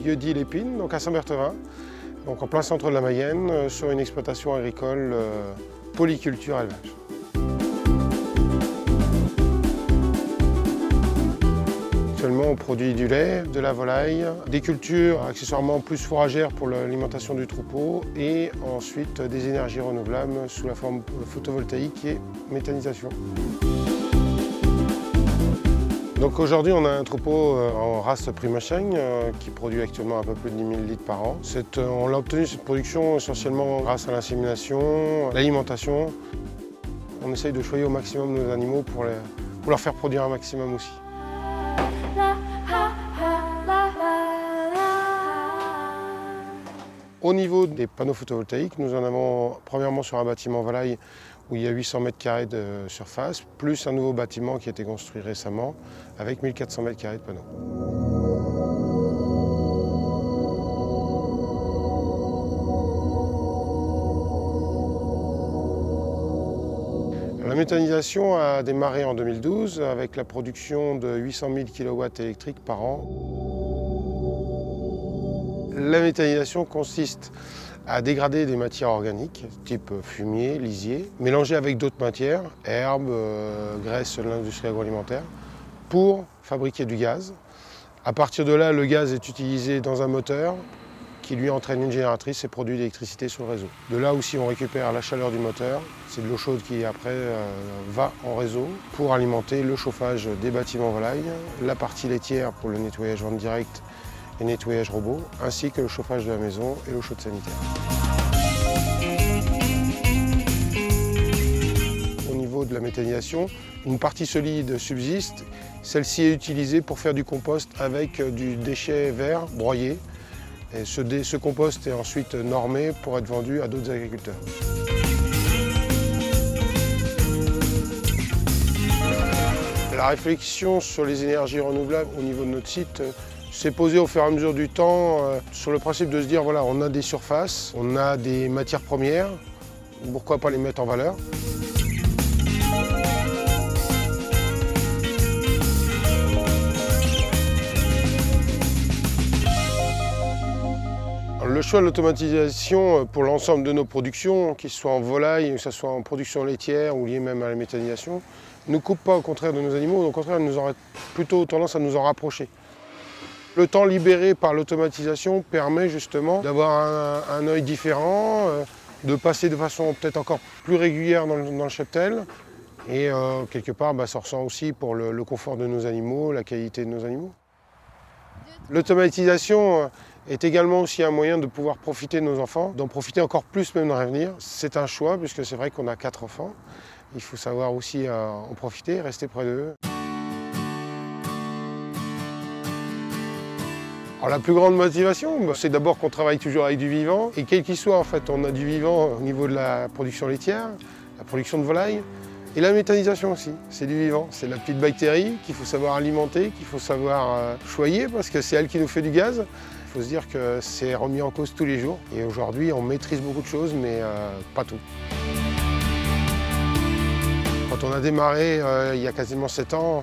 est au lieu dit Lépine, donc à Saint-Berthevin, donc en plein centre de la Mayenne, euh, sur une exploitation agricole euh, polyculture élevage. Actuellement, on produit du lait, de la volaille, des cultures accessoirement plus fourragères pour l'alimentation du troupeau et ensuite des énergies renouvelables sous la forme photovoltaïque et méthanisation. Donc aujourd'hui, on a un troupeau euh, en race Primacheng euh, qui produit actuellement un peu plus de 10 000 litres par an. Euh, on a obtenu cette production essentiellement grâce à l'insémination, l'alimentation. On essaye de choyer au maximum nos animaux pour, pour leur faire produire un maximum aussi. Au niveau des panneaux photovoltaïques, nous en avons premièrement sur un bâtiment volaille où il y a 800 mètres carrés de surface, plus un nouveau bâtiment qui a été construit récemment avec 1400 mètres carrés de panneaux. La méthanisation a démarré en 2012 avec la production de 800 000 kW électriques par an. La méthanisation consiste à dégrader des matières organiques, type fumier, lisier, mélangées avec d'autres matières, herbes, euh, graisses de l'industrie agroalimentaire, pour fabriquer du gaz. À partir de là, le gaz est utilisé dans un moteur qui lui entraîne une génératrice et produit de l'électricité sur le réseau. De là aussi, on récupère la chaleur du moteur. C'est de l'eau chaude qui après euh, va en réseau pour alimenter le chauffage des bâtiments volailles, la partie laitière pour le nettoyage vente direct et nettoyage robot, ainsi que le chauffage de la maison et l'eau chaude sanitaire. Au niveau de la méthanisation, une partie solide subsiste. Celle-ci est utilisée pour faire du compost avec du déchet vert broyé. Ce, ce compost est ensuite normé pour être vendu à d'autres agriculteurs. La réflexion sur les énergies renouvelables au niveau de notre site s'est posé au fur et à mesure du temps euh, sur le principe de se dire voilà, on a des surfaces, on a des matières premières, pourquoi pas les mettre en valeur Le choix de l'automatisation euh, pour l'ensemble de nos productions, qu'ils soient en volaille, que ce soit en production laitière ou lié même à la méthanisation, ne coupe pas au contraire de nos animaux, au contraire, nous aurait plutôt tendance à nous en rapprocher. Le temps libéré par l'automatisation permet justement d'avoir un, œil différent, euh, de passer de façon peut-être encore plus régulière dans le, cheptel. Et euh, quelque part, bah, ça ressent aussi pour le, confort de nos animaux, la qualité de nos animaux. L'automatisation euh, est également aussi un moyen de pouvoir profiter de nos enfants, d'en profiter encore plus même dans l'avenir. C'est un choix puisque c'est vrai qu'on a quatre enfants. Il faut savoir aussi en profiter, rester près d'eux. La plus grande motivation, bah, c'est d'abord qu'on travaille toujours avec du vivant. Et quel qu'il soit, en fait, on a du vivant au niveau de la production laitière, la production de volaille. Et la méthanisation aussi, c'est du vivant. C'est la petite bactérie qu'il faut savoir alimenter, qu'il faut savoir euh, choyer parce que c'est elle qui nous fait du gaz. Il faut se dire que c'est remis en cause tous les jours. Et aujourd'hui, on maîtrise beaucoup de choses, mais euh, pas tout. Quand on a démarré euh, il y a quasiment 7 ans,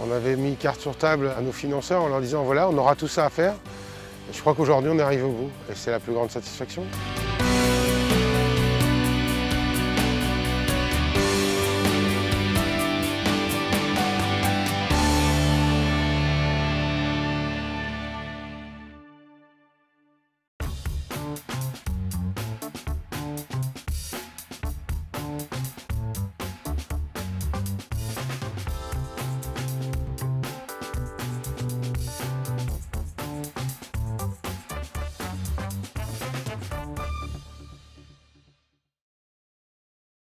on avait mis carte sur table à nos financeurs en leur disant voilà, on aura tout ça à faire. je crois qu'aujourd'hui, on arrive au bout et c'est la plus grande satisfaction.